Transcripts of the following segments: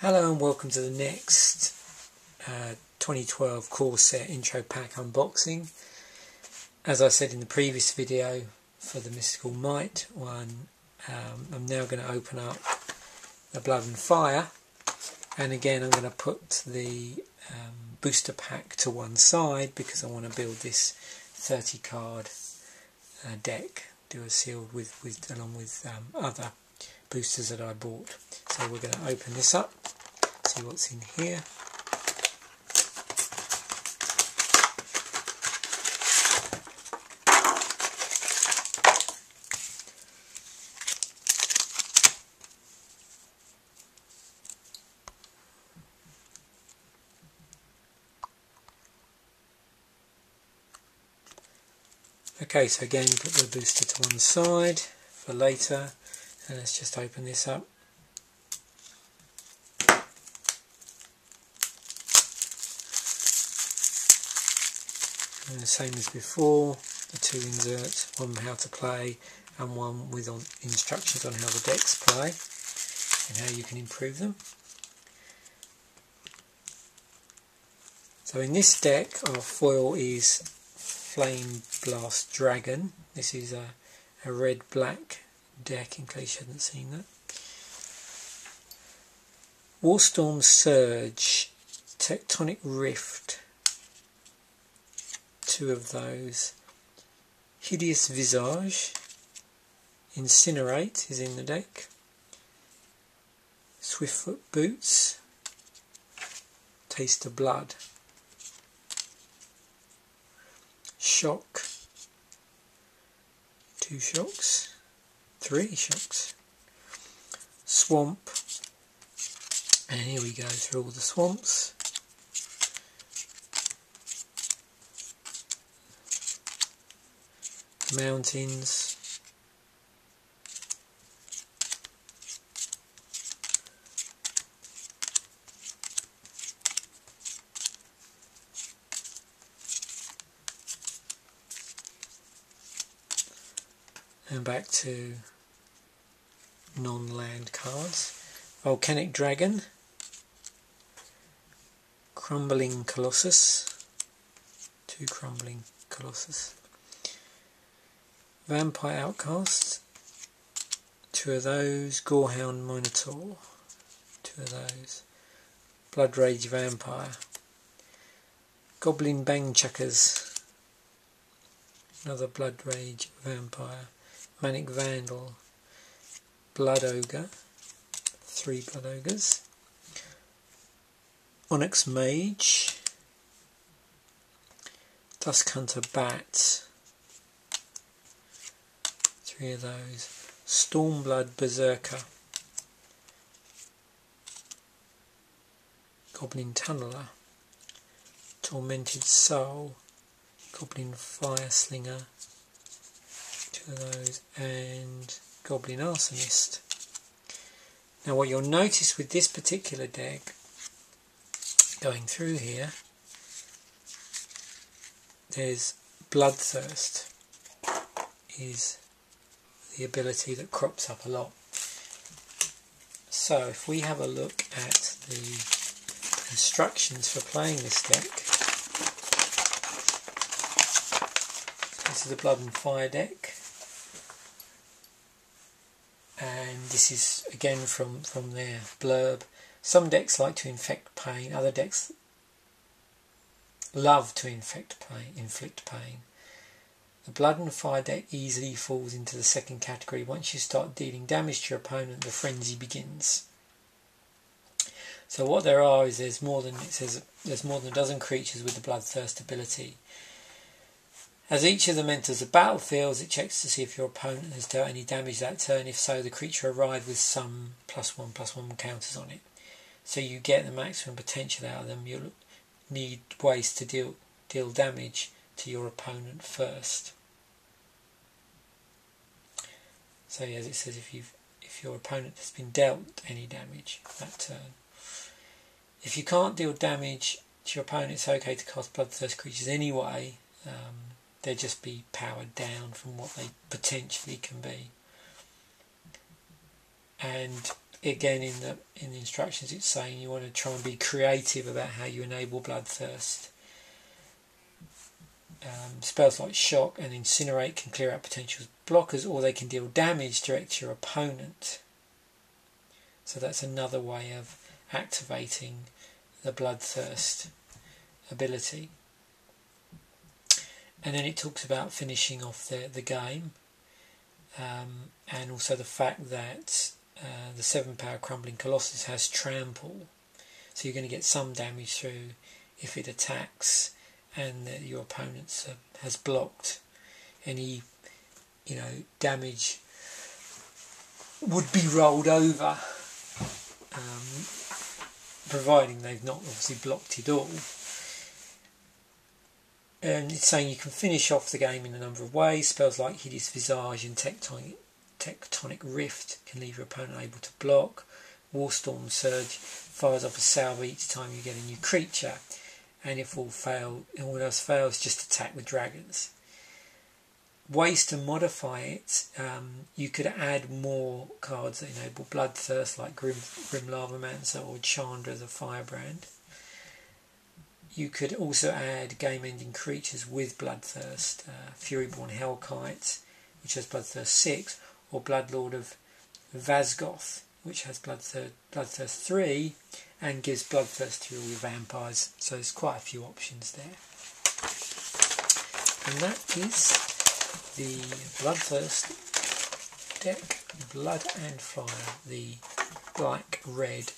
Hello and welcome to the next uh, 2012 core set intro pack unboxing. As I said in the previous video for the Mystical Might one, um, I'm now going to open up the Blood and Fire and again I'm going to put the um, booster pack to one side because I want to build this 30 card uh, deck, do a sealed with, with along with um, other boosters that I bought. So we're going to open this up, see what's in here. Okay, so again put the booster to one side for later and let's just open this up. The same as before, the two inserts, one how to play and one with on instructions on how the decks play and how you can improve them. So in this deck our foil is Flame Blast Dragon. This is a, a red-black deck in case you hadn't seen that. Warstorm Surge, Tectonic Rift, two of those. Hideous Visage, Incinerate is in the deck. Swiftfoot Boots, Taste of Blood. Shock, two shocks three shocks. Swamp. And here we go through all the swamps. Mountains. and back to non-land cards. Volcanic Dragon, Crumbling Colossus, two Crumbling Colossus, Vampire Outcast, two of those, Gorehorn Minotaur, two of those, Bloodrage Vampire, Goblin Bangchuckers, another Blood Rage Vampire, Manic Vandal, Blood Ogre, three Blood Ogres, Onyx Mage, Duskhunter Bat, three of those, Stormblood Berserker, Goblin Tunneler, Tormented Soul, Goblin Fireslinger, two of those, and Goblin Arsonist. Now what you'll notice with this particular deck, going through here, there's Bloodthirst is the ability that crops up a lot. So if we have a look at the instructions for playing this deck, this is the Blood and Fire deck. And this is again from from their blurb. Some decks like to infect pain other decks love to infect pain inflict pain the blood and fire deck easily falls into the second category once you start dealing damage to your opponent the frenzy begins so what there are is there's more than it says there's more than a dozen creatures with the bloodthirst ability as each of them enters the battlefield, it checks to see if your opponent has dealt any damage that turn. If so, the creature arrived with some plus one plus one counters on it. So you get the maximum potential out of them. You'll need ways to deal deal damage to your opponent first. So as it says, if you if your opponent has been dealt any damage that turn. If you can't deal damage to your opponent, it's okay to cast bloodthirst creatures anyway. Um, they'll just be powered down from what they potentially can be. And again in the in the instructions it's saying you want to try and be creative about how you enable bloodthirst. Um, spells like shock and incinerate can clear out potential blockers or they can deal damage direct to your opponent. So that's another way of activating the bloodthirst ability. And then it talks about finishing off the, the game um, and also the fact that uh, the 7 power Crumbling Colossus has trample. So you're going to get some damage through if it attacks and your opponent uh, has blocked any you know damage would be rolled over um, providing they've not obviously blocked it all. And it's saying you can finish off the game in a number of ways. Spells like Hideous Visage and Tectonic, Tectonic Rift can leave your opponent able to block. Warstorm Surge fires off a salve each time you get a new creature and if all fail, all else fails, just attack with dragons. Ways to modify it, um, you could add more cards that enable Bloodthirst, like Grim, Grim Lavamancer or Chandra the Firebrand. You could also add game-ending creatures with Bloodthirst, uh, Furyborn Hellkite, which has Bloodthirst 6, or Bloodlord of Vasgoth, which has Bloodthirst, Bloodthirst 3, and gives bloodthirst to all your vampires. So there's quite a few options there. And that is the Bloodthirst deck, Blood and Fire, the Black Red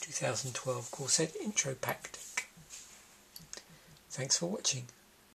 2012 Core Set Intro Pack deck. Thanks for watching.